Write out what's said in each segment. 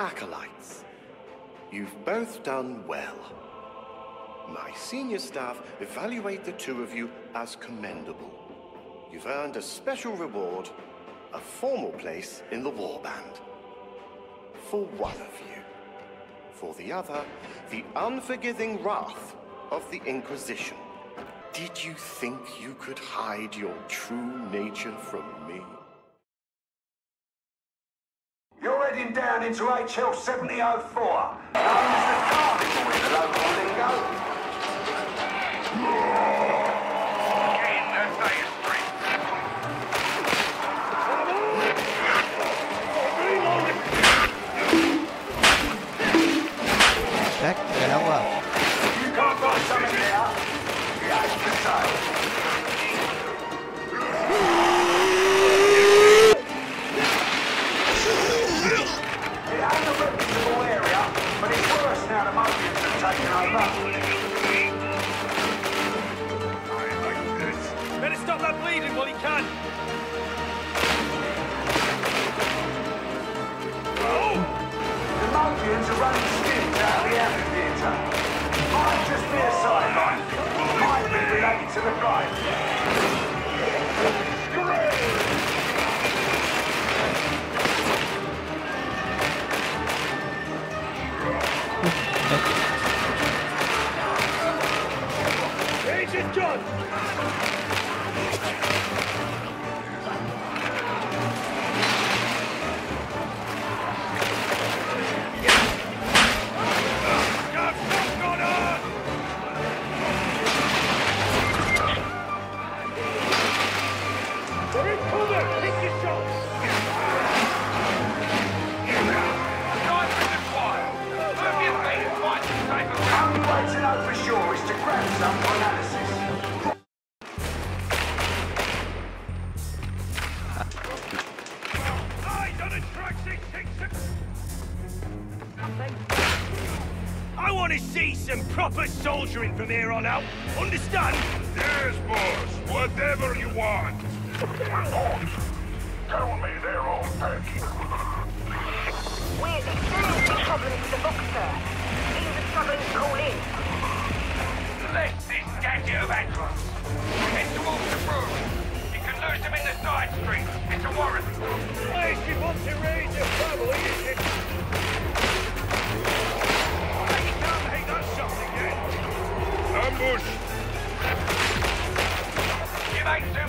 acolytes. You've both done well. My senior staff evaluate the two of you as commendable. You've earned a special reward, a formal place in the warband. For one of you. For the other, the unforgiving wrath of the Inquisition. Did you think you could hide your true nature from me? Heading down into HL 7004. Known as the Carnival in the local lingo. Soldiering from here on out. Understand? Yes, boss. Whatever you want.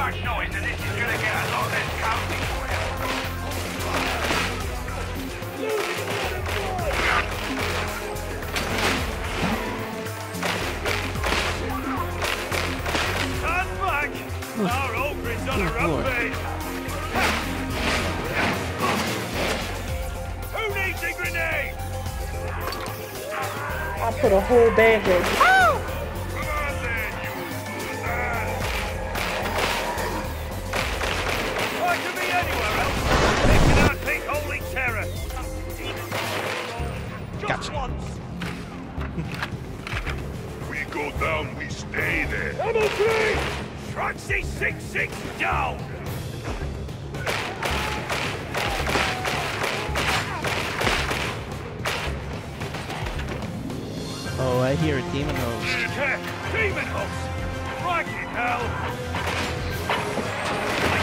much noise and this is gonna get a lot less comfy for you. Stand back! Our ogre's on a rampage! Who needs a grenade? I put a whole bag in. Stay there. Double three! Trotsy six six down! Oh, I hear a demon host. Demon host! Fucking hell!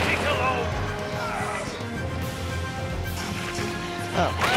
Leave it alone! Oh,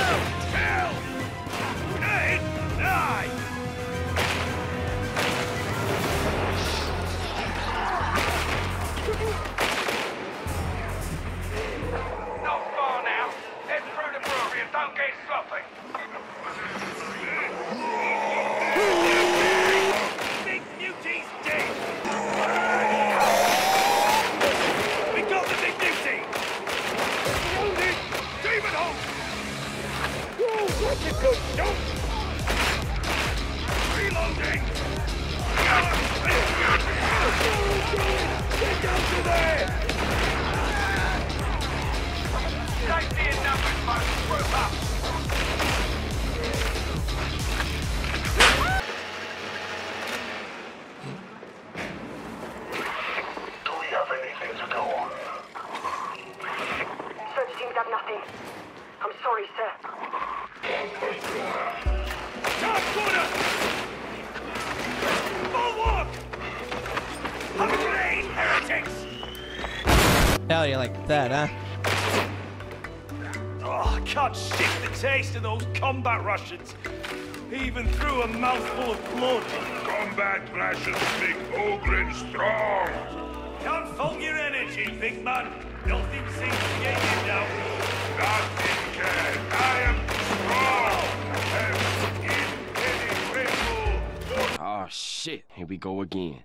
that, huh? Oh, I can't shift the taste of those combat rations. Even through a mouthful of blood. Combat rations make Ogryn strong. Can't fault your energy, big man. Nothing seems to get you down. Nothing can. I am strong. I am impenetrable. Oh, ah, shit. Here we go again.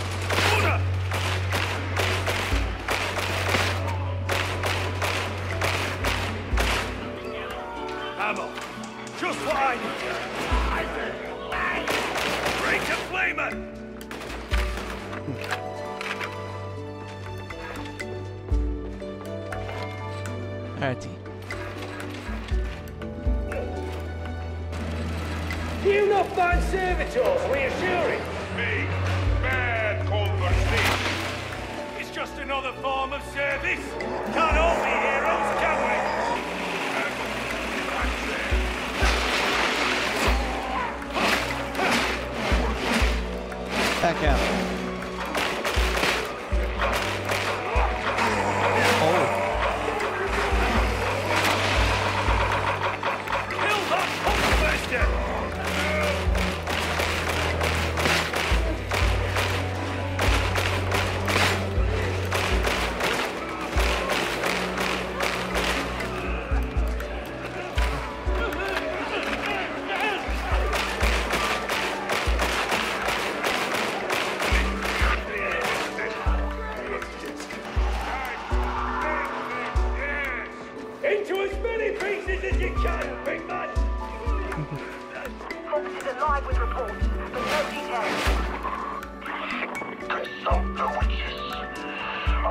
fine! Break to Flamen! Alrighty. You not find servitors We assure reassuring? Me, bad conversation. It's just another form of service. Can't all be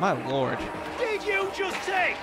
My lord. Did you just take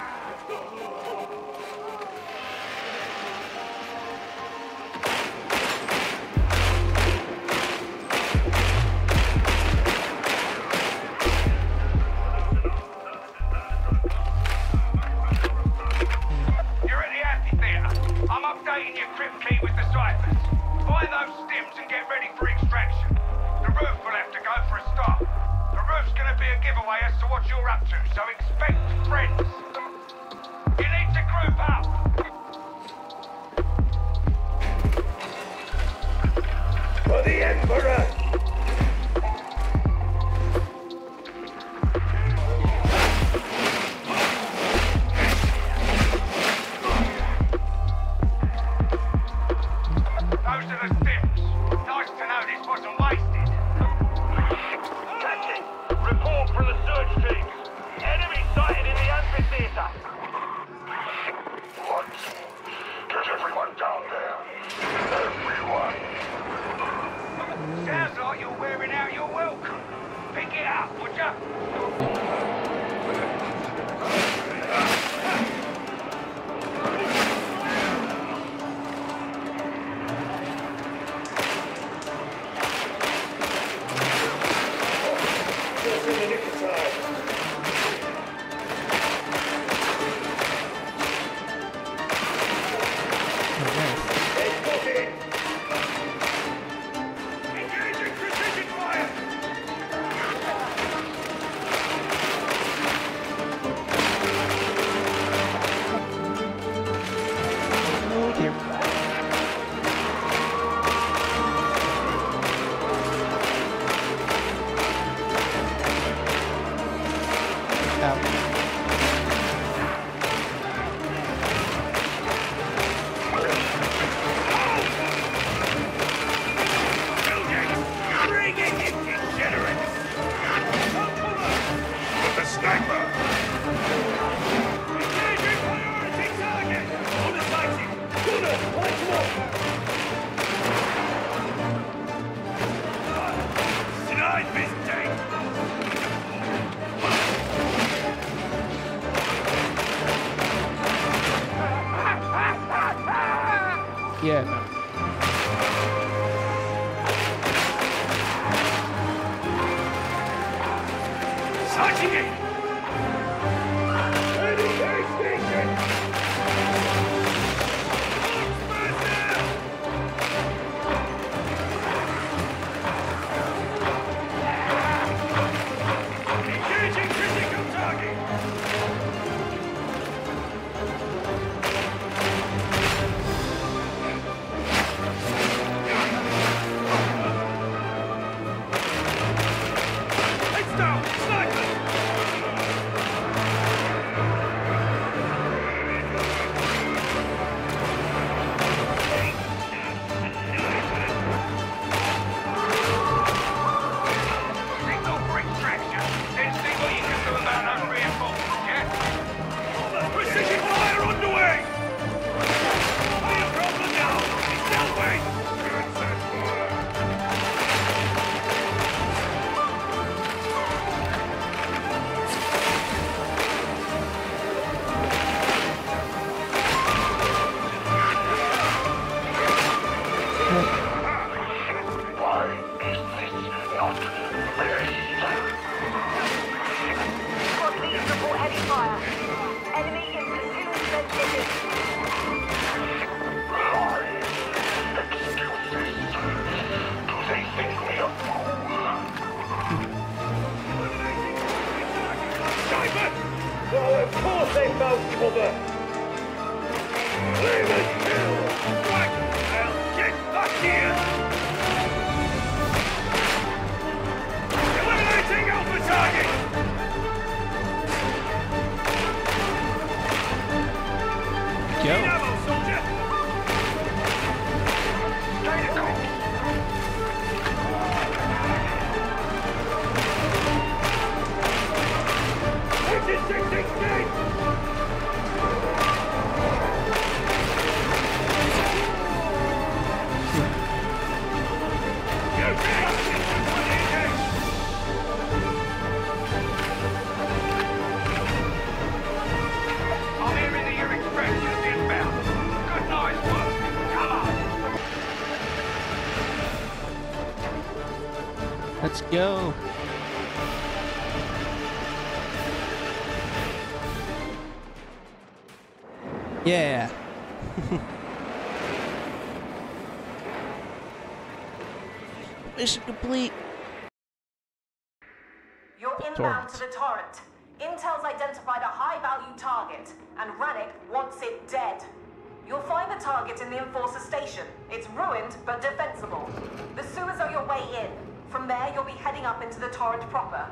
into the torrent proper.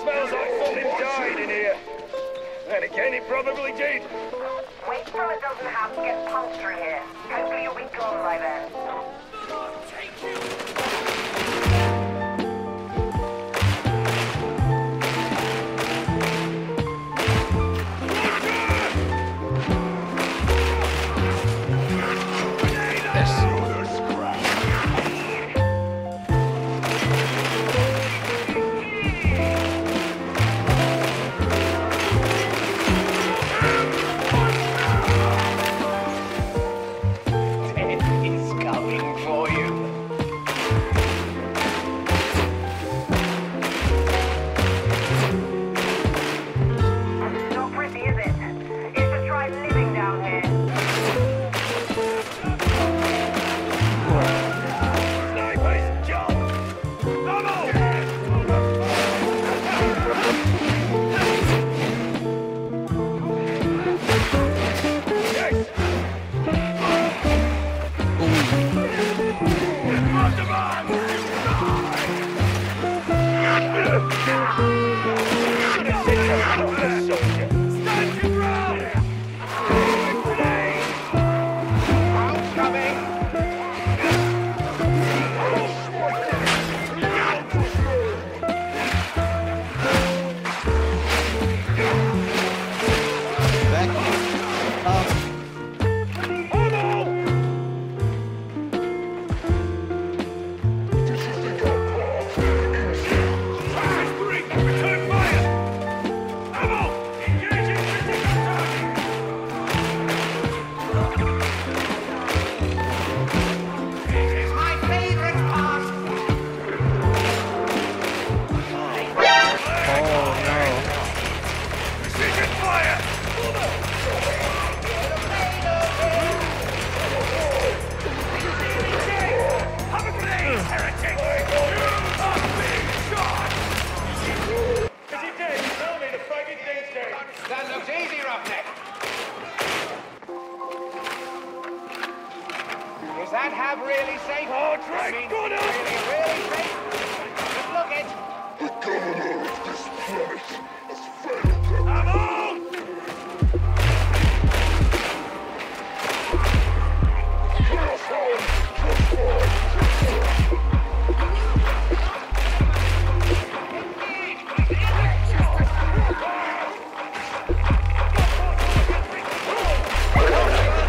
Smells like something died in here. And again, it probably did. Network.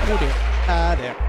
Mude. Hadi.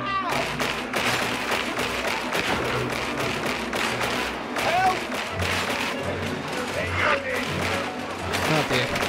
谢谢。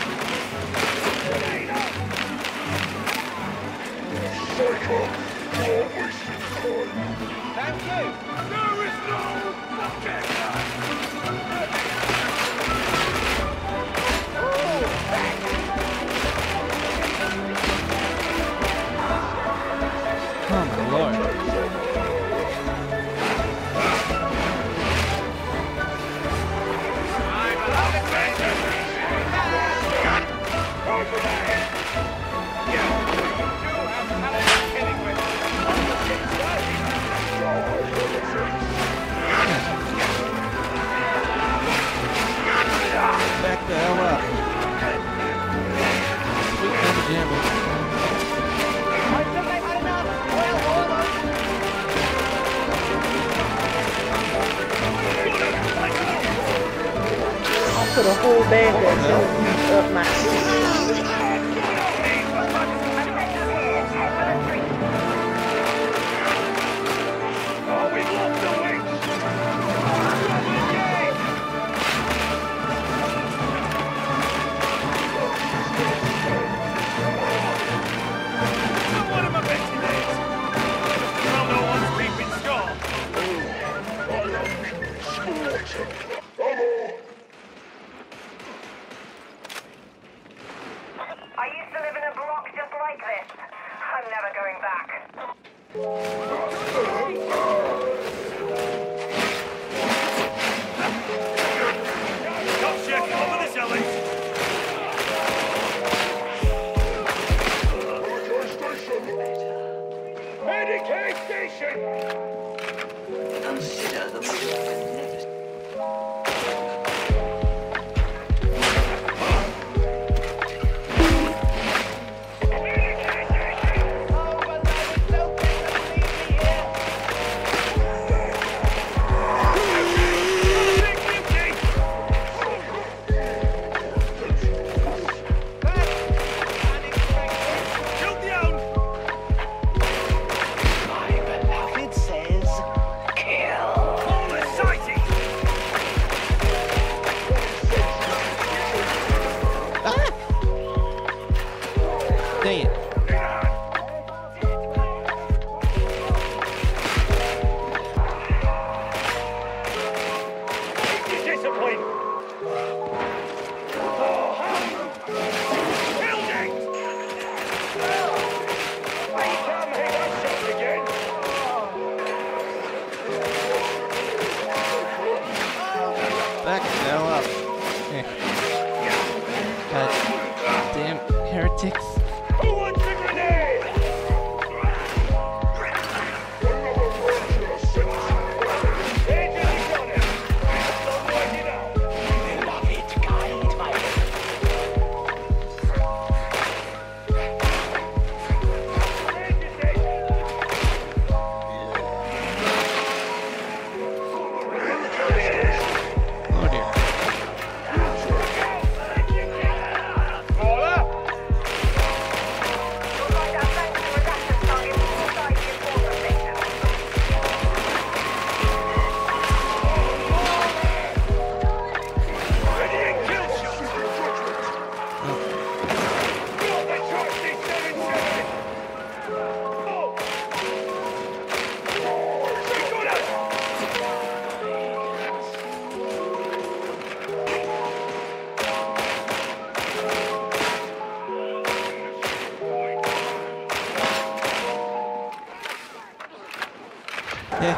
Yeah.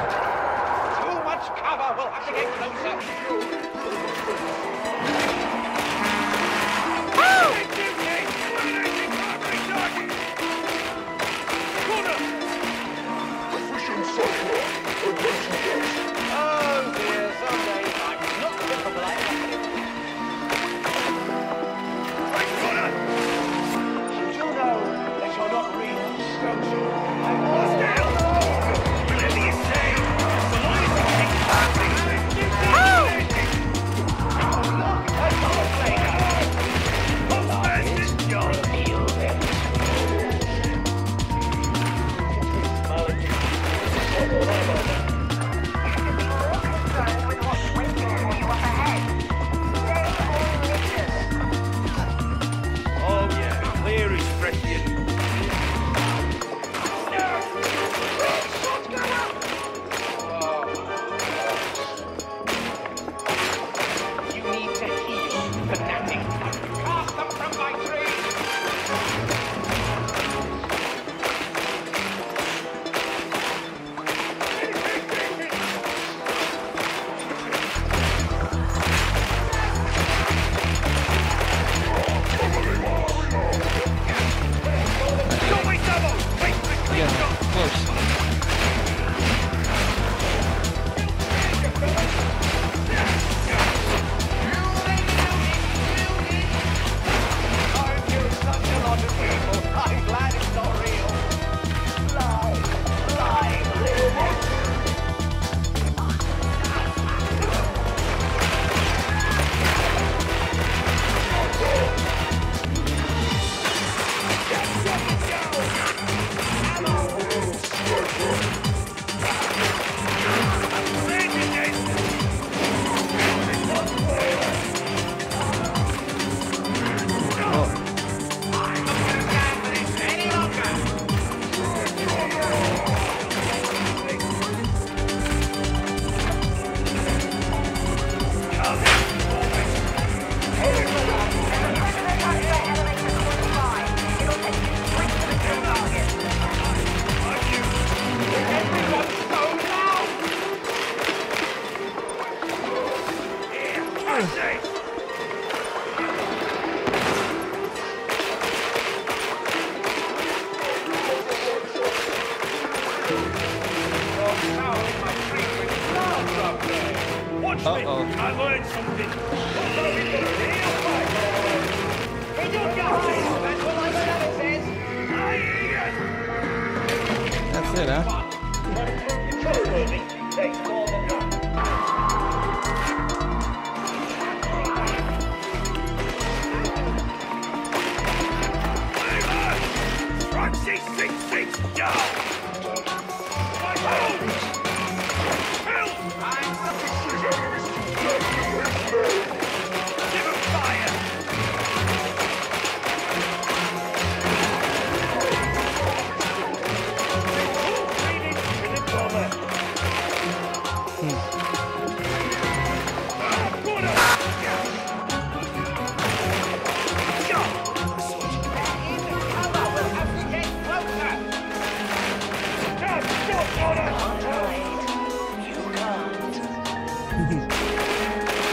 Too much cover. We'll have to get closer.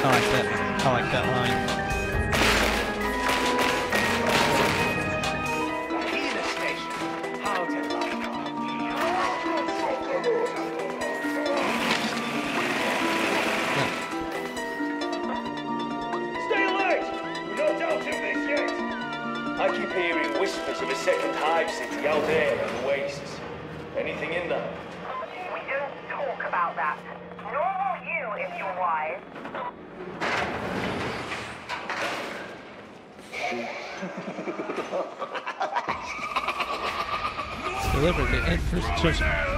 I like that. I like that line. Stay! We're not out of this yet! I keep hearing whispers of a second hive city out there in the wastes. Anything in there? We don't talk about that. Nor will you if you're wise. Deliver the Emperor's treasure.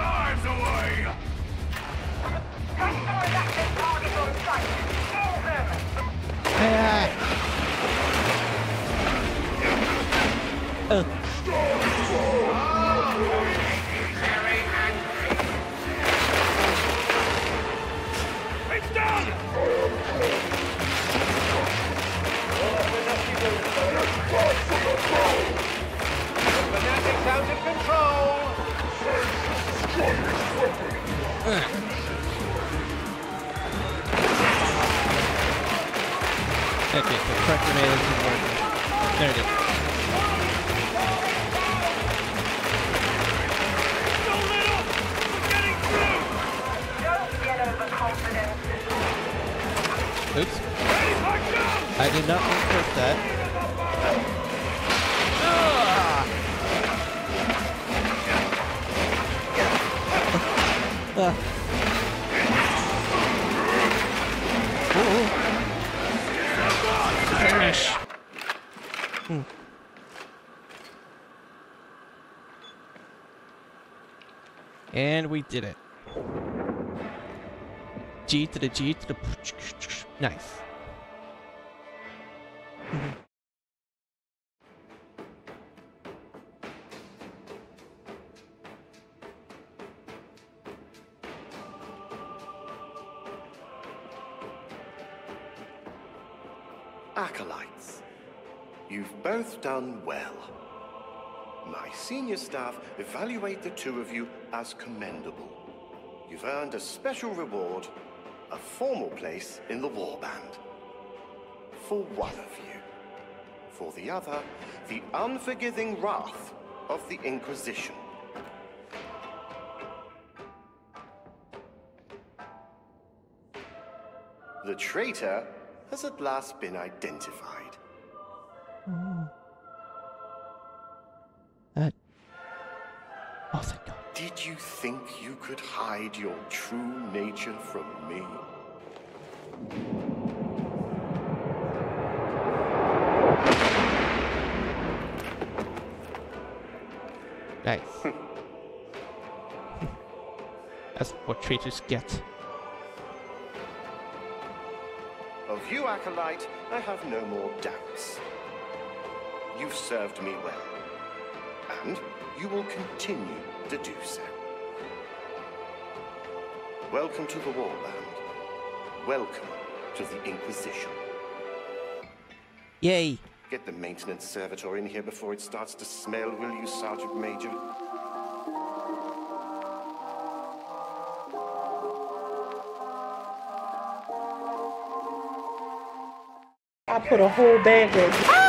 And we did it. G to the G to the nice. Acolytes, you've both done well. Senior staff evaluate the two of you as commendable. You've earned a special reward, a formal place in the warband. For one of you. For the other, the unforgiving wrath of the Inquisition. The traitor has at last been identified. That. Oh, thank God. Did you think you could hide your true nature from me? Nice. That's what traitors get. Of you, Acolyte, I have no more doubts. You've served me well, and you will continue to do so. Welcome to the Warband. Welcome to the Inquisition. Yay! Get the maintenance servitor in here before it starts to smell, will you, Sergeant Major? I put a whole bag of